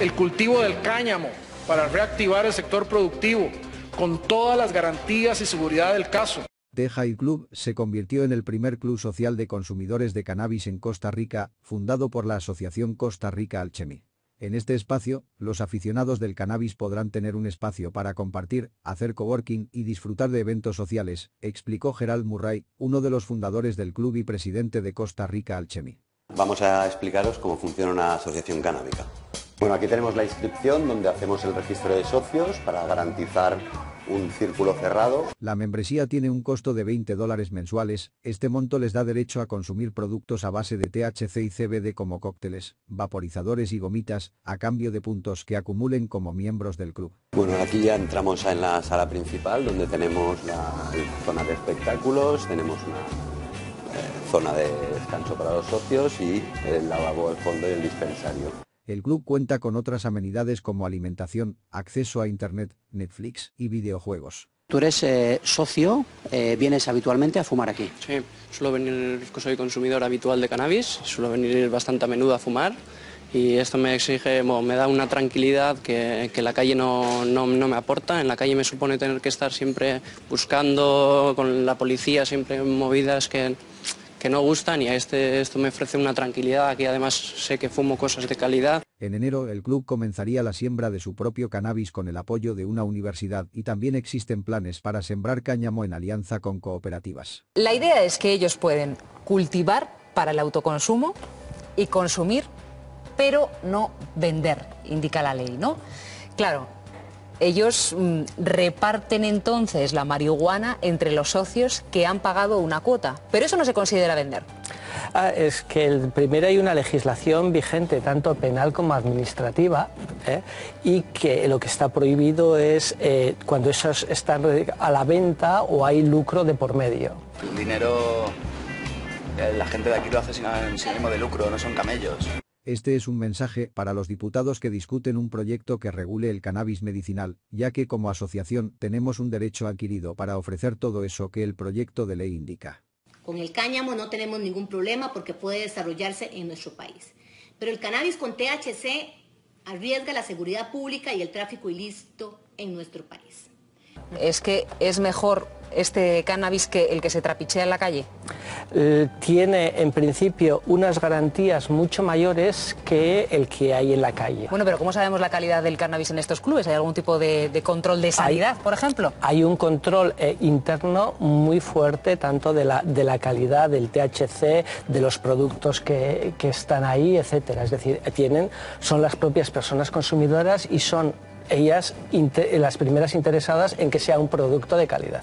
el cultivo del cáñamo para reactivar el sector productivo con todas las garantías y seguridad del caso. Teja Club se convirtió en el primer club social de consumidores de cannabis en Costa Rica, fundado por la Asociación Costa Rica Alchemy. En este espacio, los aficionados del cannabis podrán tener un espacio para compartir, hacer coworking y disfrutar de eventos sociales, explicó Gerald Murray, uno de los fundadores del club y presidente de Costa Rica Alchemy. Vamos a explicaros cómo funciona una asociación canábica. Bueno, aquí tenemos la inscripción donde hacemos el registro de socios para garantizar un círculo cerrado. La membresía tiene un costo de 20 dólares mensuales. Este monto les da derecho a consumir productos a base de THC y CBD como cócteles, vaporizadores y gomitas, a cambio de puntos que acumulen como miembros del club. Bueno, aquí ya entramos en la sala principal donde tenemos la zona de espectáculos, tenemos una eh, zona de descanso para los socios y el lavabo, el fondo y el dispensario. El club cuenta con otras amenidades como alimentación, acceso a Internet, Netflix y videojuegos. Tú eres eh, socio, eh, vienes habitualmente a fumar aquí. Sí, suelo venir, soy consumidor habitual de cannabis, suelo venir bastante a menudo a fumar y esto me exige, me da una tranquilidad que, la calle no, no, me aporta. En la calle me supone tener que estar siempre buscando con la policía, siempre movidas que que no gustan y a este esto me ofrece una tranquilidad, aquí además sé que fumo cosas de calidad. En enero el club comenzaría la siembra de su propio cannabis con el apoyo de una universidad y también existen planes para sembrar cáñamo en alianza con cooperativas. La idea es que ellos pueden cultivar para el autoconsumo y consumir, pero no vender, indica la ley, ¿no? Claro, ellos mm, reparten entonces la marihuana entre los socios que han pagado una cuota, pero eso no se considera vender. Ah, es que primero hay una legislación vigente, tanto penal como administrativa, ¿eh? y que lo que está prohibido es eh, cuando esos están a la venta o hay lucro de por medio. El dinero, eh, la gente de aquí lo hace sin, sin ánimo de lucro, no son camellos. Este es un mensaje para los diputados que discuten un proyecto que regule el cannabis medicinal, ya que como asociación tenemos un derecho adquirido para ofrecer todo eso que el proyecto de ley indica. Con el cáñamo no tenemos ningún problema porque puede desarrollarse en nuestro país. Pero el cannabis con THC arriesga la seguridad pública y el tráfico ilícito en nuestro país. Es que es mejor este cannabis que el que se trapichea en la calle? Eh, tiene en principio unas garantías mucho mayores que el que hay en la calle. Bueno, pero ¿cómo sabemos la calidad del cannabis en estos clubes? ¿Hay algún tipo de, control de sanidad, por ejemplo? Hay un control eh, interno muy fuerte, tanto de la, de la calidad del THC, de los productos que, que están ahí, etcétera. Es decir, tienen, son las propias personas consumidoras y son ellas las primeras interesadas en que sea un producto de calidad.